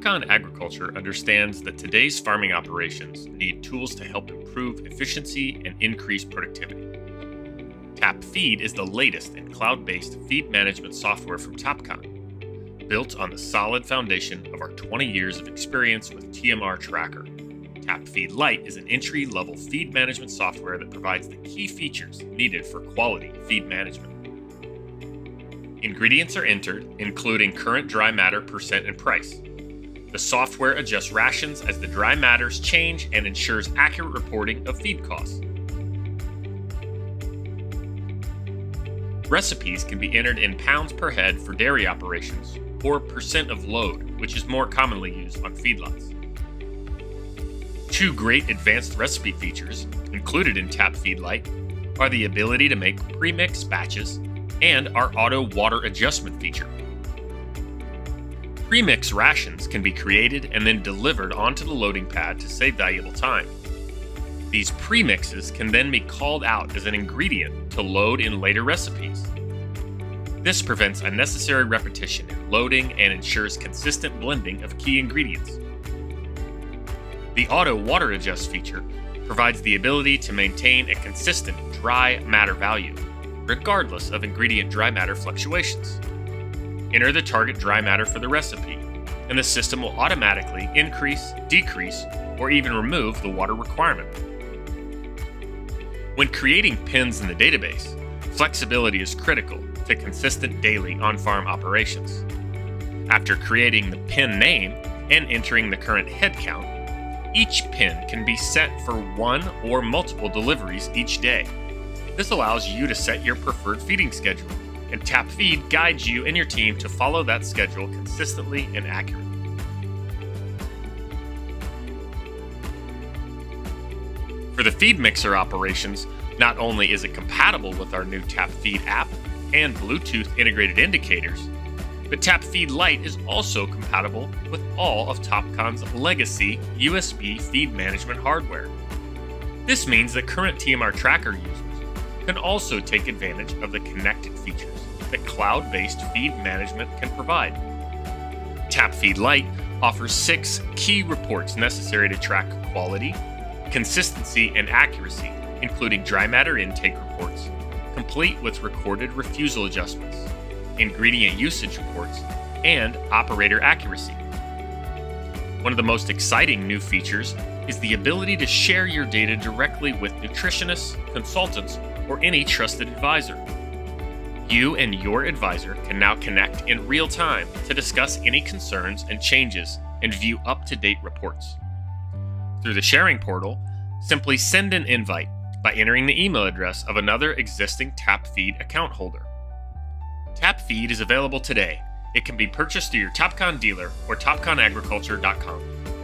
Topcon Agriculture understands that today's farming operations need tools to help improve efficiency and increase productivity. TapFeed is the latest in cloud based feed management software from Topcon, built on the solid foundation of our 20 years of experience with TMR Tracker. TapFeed Lite is an entry level feed management software that provides the key features needed for quality feed management. Ingredients are entered, including current dry matter percent and price. The software adjusts rations as the dry matters change and ensures accurate reporting of feed costs. Recipes can be entered in pounds per head for dairy operations or percent of load, which is more commonly used on feedlots. Two great advanced recipe features included in TapFeed Lite are the ability to make premix batches and our auto water adjustment feature. Premix rations can be created and then delivered onto the loading pad to save valuable time. These premixes can then be called out as an ingredient to load in later recipes. This prevents unnecessary repetition in loading and ensures consistent blending of key ingredients. The Auto Water Adjust feature provides the ability to maintain a consistent dry matter value regardless of ingredient dry matter fluctuations. Enter the target dry matter for the recipe, and the system will automatically increase, decrease, or even remove the water requirement. When creating pins in the database, flexibility is critical to consistent daily on farm operations. After creating the pin name and entering the current head count, each pin can be set for one or multiple deliveries each day. This allows you to set your preferred feeding schedule, and TapFeed guides you and your team to follow that schedule consistently and accurately. For the feed mixer operations, not only is it compatible with our new TapFeed app and Bluetooth integrated indicators, but TapFeed Lite is also compatible with all of Topcon's legacy USB feed management hardware. This means that current TMR tracker users can also take advantage of the connected features that cloud based feed management can provide. TapFeed Lite offers six key reports necessary to track quality, consistency, and accuracy, including dry matter intake reports, complete with recorded refusal adjustments, ingredient usage reports, and operator accuracy. One of the most exciting new features is the ability to share your data directly with nutritionists, consultants, or any trusted advisor. You and your advisor can now connect in real time to discuss any concerns and changes and view up to date reports. Through the sharing portal, simply send an invite by entering the email address of another existing TapFeed account holder. TapFeed is available today. It can be purchased through your Topcon dealer or topconagriculture.com.